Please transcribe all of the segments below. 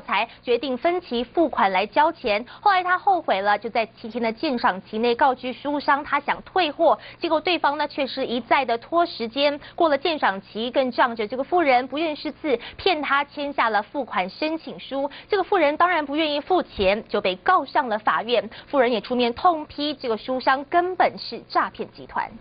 才决定分期付款来交钱，后来他后悔了，就在七天的鉴赏期内告知书商他想退货，结果对方呢却是一再的拖时间，过了鉴赏期更仗着这个富人不愿识字，骗他签下了付款申请书，这个富人当然不愿意付钱，就被告上了法院，富人也出面痛批这个书商根本是诈骗集团。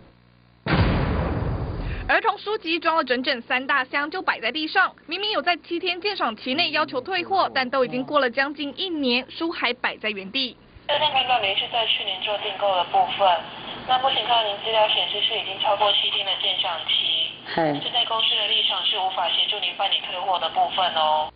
儿童书籍装了整整三大箱就摆在地上，明明有在七天鉴赏期内要求退货，但都已经过了将近一年，书还摆在原地。这边看到您是在去年做订购的部分，那目前看到您资料显示是已经超过七天的鉴赏期，现在公司的立场是无法协助您办理退货的部分哦。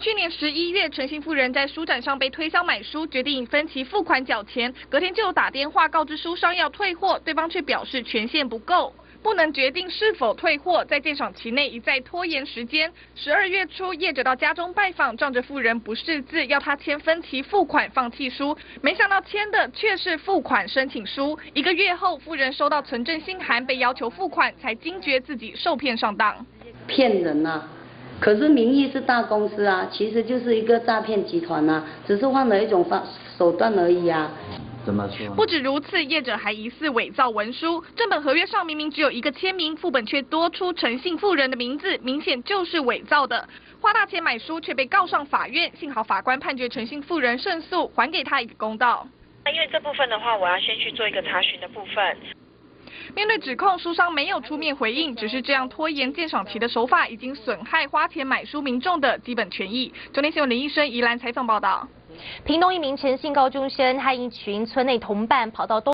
去年十一月，陈姓妇人在书展上被推销买书，决定分期付款缴钱，隔天就有打电话告知书商要退货，对方却表示权限不够。不能决定是否退货，在鉴赏期内一再拖延时间。十二月初，业者到家中拜访，仗着富人不识字，要他签分期付款放弃书，没想到签的却是付款申请书。一个月后，富人收到存证信函，被要求付款，才惊觉自己受骗上当。骗人呐！可是名义是大公司啊，其实就是一个诈骗集团呐，只是换了一种方手段而已啊。怎么说？不止如此，业者还疑似伪造文书，正本合约上明明只有一个签名，副本却多出诚信妇人的名字，明显就是伪造的。花大钱买书却被告上法院，幸好法官判决诚信妇人胜诉，还给他一个公道。那因为这部分的话，我要先去做一个查询的部分。面对指控，书商没有出面回应，只是这样拖延鉴赏期的手法，已经损害花钱买书民众的基本权益。中天新闻林医生宜兰采访报道。屏东一名陈姓高中生和一群村内同伴跑到东。